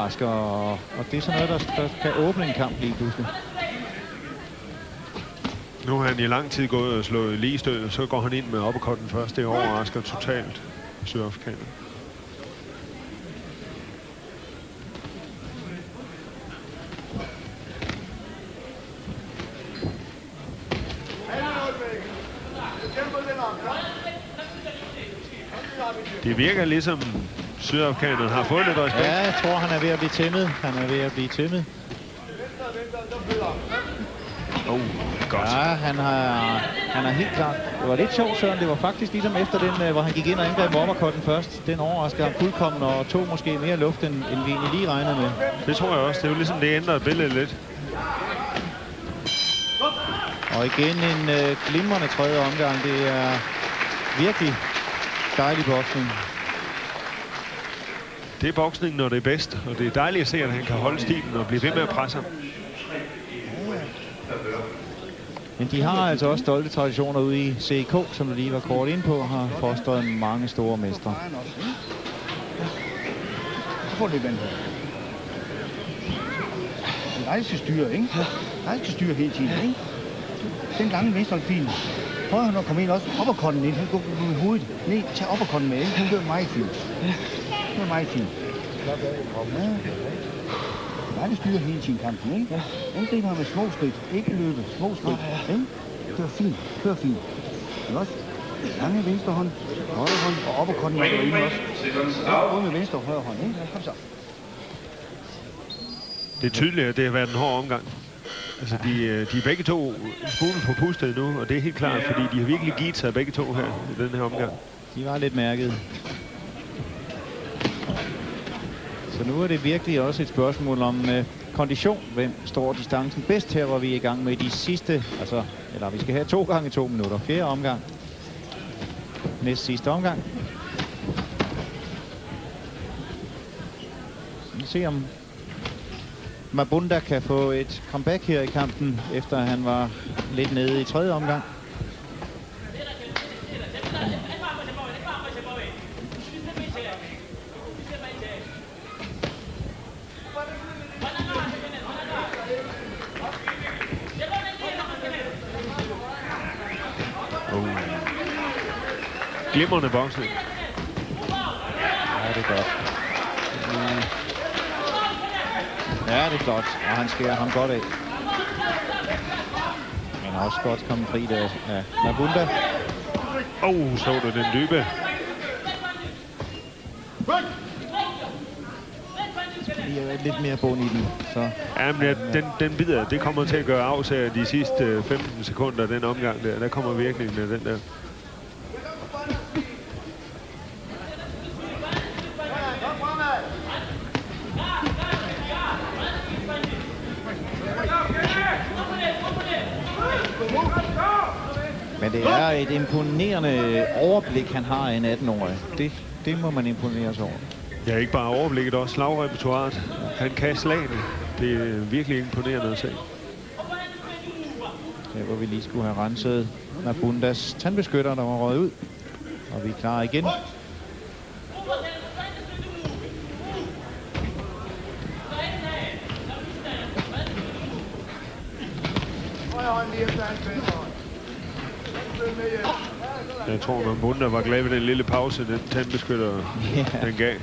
overrasker, og, og det er sådan noget, der, der kan åbne en kamp lige pludselig. Nu har han i lang tid gået og slået lige stød, så går han ind med uppercutten først. Det overrasker totalt sydafrikaner. Det virker ligesom sydafrikanerne har fået lidt respekt. Ja, jeg tror, han er ved at blive tæmmet. Han er ved at blive tæmmet. Oh, godt. Ja, han har, han er helt klart. Det var lidt sjovt, Søren. Det var faktisk ligesom efter den, øh, hvor han gik ind og angreb Mormerkotten først. Den overraskede ham fuldkommen og tog måske mere luft, end, end vi egentlig lige regnede med. Det tror jeg også. Det er jo ligesom, det ændrer billedet lidt. Og igen en øh, glimrende tredje omgang. Det er virkelig dejlig boksning. Det er boksning, når det er bedst. Og det er dejligt at se, at han kan holde stilen og blive ved med at presse ham. Men de har altså også stolte traditioner ude i CK, som du lige var kort ind på, har fostret mange store mestre. Får det vand er skal styre, ikke? Skal styre hele tiden, ikke? Den lange venstre fin. Prøv at komme ind også. Opperkotten ind. Han går med hovedet. Nej, tag opperkotten med, ikke? Han gør meget fint. Er meget fint. Ja. Nej, det styrer hele tiden kampen, ikke? Ja. Angriber ham med små skridt. Ikke løbe. Små skridt. Ikke? Kør fint. Kør fint. Men også lange venstre hånd, højre hånd og opperkotten med derinde også. Ja, både med venstre og højre hånd, ikke? Kom så. Det er tydeligt, at det har været en hård omgang. Altså, de, øh, de er begge to en smule på pustet nu, og det er helt klart, fordi de har virkelig givet sig begge to her i den her omgang. De var lidt mærket. Så nu er det virkelig også et spørgsmål om øh, kondition. Hvem står distancen bedst her, hvor vi er i gang med de sidste, altså, eller vi skal have to gange to minutter. Fjerde omgang. Næst sidste omgang. Vi se om Mabunda kan få et comeback her i kampen, efter han var lidt nede i tredje omgang. Glimrende boksning. Ja, det er godt. Ja, det er flot. Og han skærer ham godt af. Men også godt kommet fri der af Mabunda. Oh, så du den dybe. Lige er lidt mere bund i den. Så Jamen, ja, den, den bider, det kommer til at gøre afsager de sidste øh, 15 sekunder, den omgang der. Der kommer virkelig med den der. Men det er et imponerende overblik, han har af en 18-årig. Det, det må man imponere sig over. Ja, ikke bare overblikket, også slagrepertoiret. Han kan slagene. Det er virkelig imponerende at se. Der hvor vi lige skulle have renset Mabundas tandbeskytter, der var røget ud. Og vi er klar igen. Jeg tror, man Bunda var glad ved den lille pause, den tandbeskytter, Ja. den gav.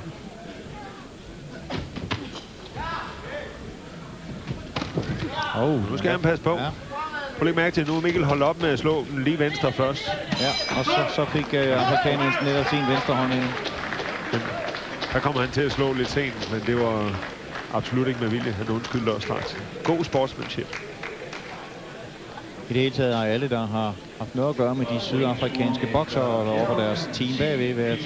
Oh, Nu skal han passe på. Ja. Prøv lige mærke til, nu Mikkel holdt op med at slå den lige venstre først. Ja, og så, så fik uh, amerikaneren netop sin venstre hånd ind. Men der kommer han til at slå lidt sent, men det var absolut ikke med vilje. Han undskyldte også straks. God sportsmanship. I det hele taget har alle, der har haft noget at gøre med de sydafrikanske bokser og over deres team bagved, været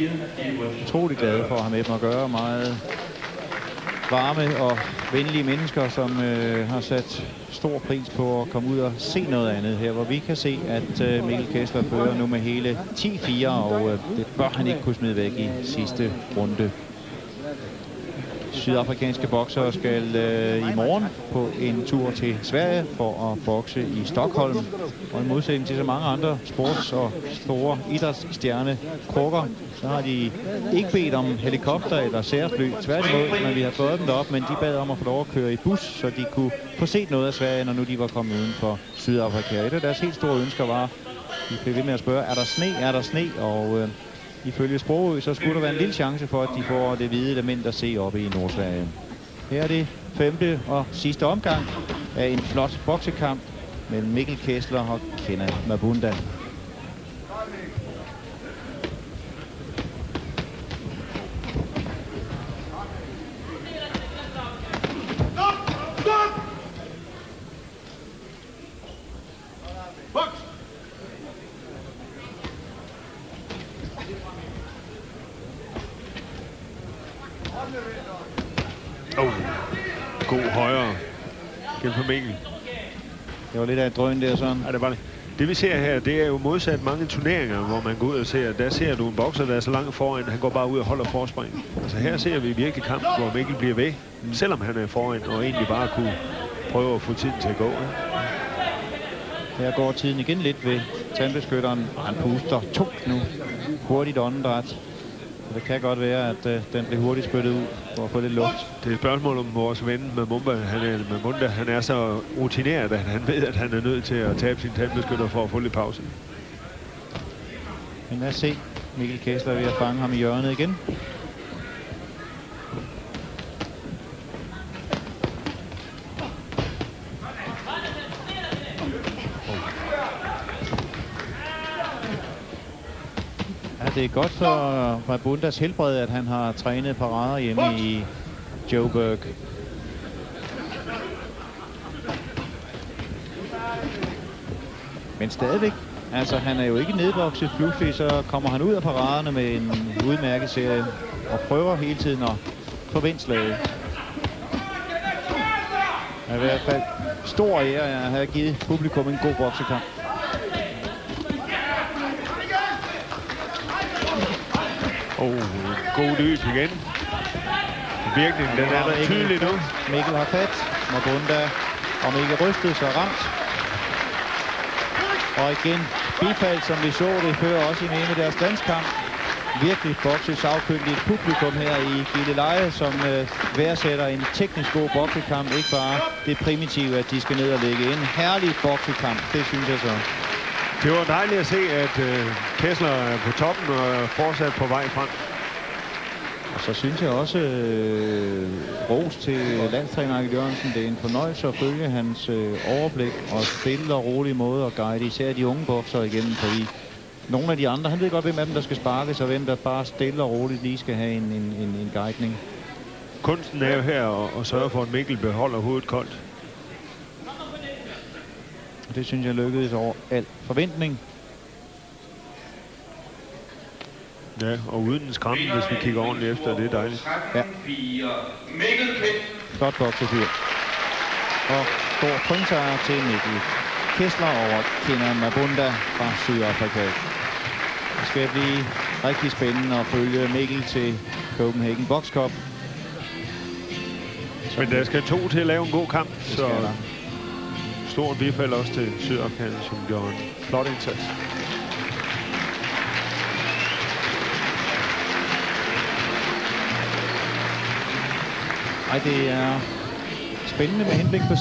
utrolig glade for at have med dem at gøre. Meget varme og venlige mennesker, som øh, har sat stor pris på at komme ud og se noget andet her, hvor vi kan se, at øh, Mikkel Kessler fører nu med hele 10-4, og øh, det bør han ikke kunne smide væk i sidste runde sydafrikanske bokser skal øh, i morgen på en tur til Sverige for at bokse i Stockholm. Og i modsætning til så mange andre sports- og store idrætsstjerne krukker, så har de ikke bedt om helikopter eller særfly. Tværtimod, men vi har fået dem derop, men de bad om at få lov at køre i bus, så de kunne få set noget af Sverige, når nu de var kommet uden for Sydafrika. Et af deres helt store ønsker var, de blev ved med at spørge, er der sne, er der sne? Og øh, ifølge Sprogø, så skulle der være en lille chance for, at de får det hvide element at se oppe i Nordsverige. Her er det femte og sidste omgang af en flot boksekamp mellem Mikkel Kessler og Kenneth Mabunda. Gennem for Mikkel. Det var lidt af et drøn der sådan. Ja, det var det. Det vi ser her, det er jo modsat mange turneringer, hvor man går ud og ser, der ser du en bokser, der er så langt foran, han går bare ud og holder forspring. Altså her ser vi virkelig kamp, hvor Mikkel bliver ved, selvom han er foran, og egentlig bare kunne prøve at få tiden til at gå. Ikke? Her går tiden igen lidt ved tandbeskytteren. Han puster tungt nu. Hurtigt åndedræt. Så det kan godt være, at øh, den bliver hurtigt spyttet ud for at få lidt luft. Det er et spørgsmål om vores ven med Mumba. Han er, med Munda, han er så rutineret, at han ved, at han er nødt til at tabe sin tandbeskytter for at få lidt pause. Men lad os se. Mikkel Kessler er ved at fange ham i hjørnet igen. Det er godt for Mabundas helbred, at han har trænet parader hjemme i Joburg. Men stadigvæk, altså han er jo ikke nedvokset. Pludselig så kommer han ud af paraderne med en udmærket serie og prøver hele tiden at forvente slaget. Det er i hvert fald stor ære at have givet publikum en god boksekamp. Oh, god løb igen. Virkelig, den er der tydelig nu. Mikkel har fat. Mabunda om ikke rystet, så ramt. Og igen bifald, som vi så det før også i af deres landskamp. Virkelig boksesagkyndigt publikum her i Gilleleje, som øh, værdsætter en teknisk god boksekamp. Ikke bare det primitive, at de skal ned og lægge en herlig boksekamp. Det synes jeg så. Det var dejligt at se, at øh, Kessler er på toppen og fortsat på vej frem. Og så synes jeg også øh, ros til landstræner Arke Jørgensen. Det er en fornøjelse at følge hans øh, overblik og stille og rolig måde at guide især de unge bokser igennem, fordi nogle af de andre, han ved godt, hvem af dem, der skal sparkes, og hvem der bare stille og roligt lige skal have en, en, en, en guidning. Kunsten er jo her at, at sørge for, at Mikkel beholder hovedet koldt. Og det synes jeg lykkedes over al forventning. Ja, og uden en skræmme, hvis vi kigger ordentligt efter, det er dejligt. Ja. Flot boksefyr. Og stor pointsejr til Mikkel Kessler over Kenan Mabunda fra Sydafrika. Det skal blive rigtig spændende at følge Mikkel til Copenhagen Box Cup. Men der skal to til at lave en god kamp, så stor bifald også til Sydafrika, som gjorde en flot indsats. Ej, det er spændende med henblik på